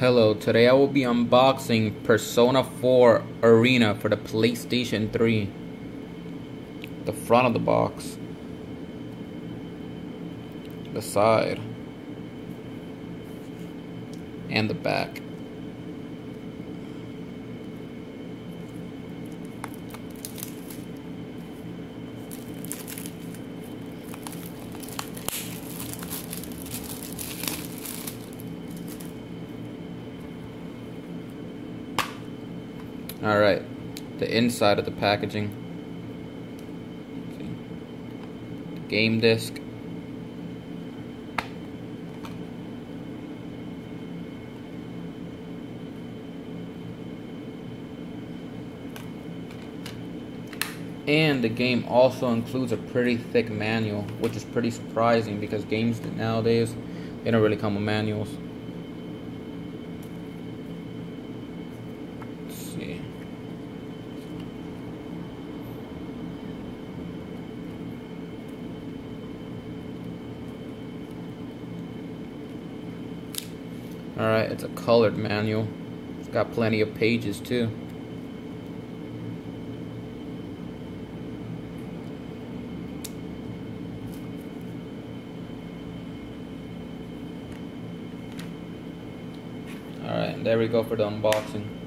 Hello, today I will be unboxing Persona 4 Arena for the PlayStation 3. The front of the box. The side. And the back. All right, the inside of the packaging. Game disc. And the game also includes a pretty thick manual, which is pretty surprising because games nowadays, they don't really come with manuals. See. Alright, it's a colored manual. It's got plenty of pages too. Alright, there we go for the unboxing.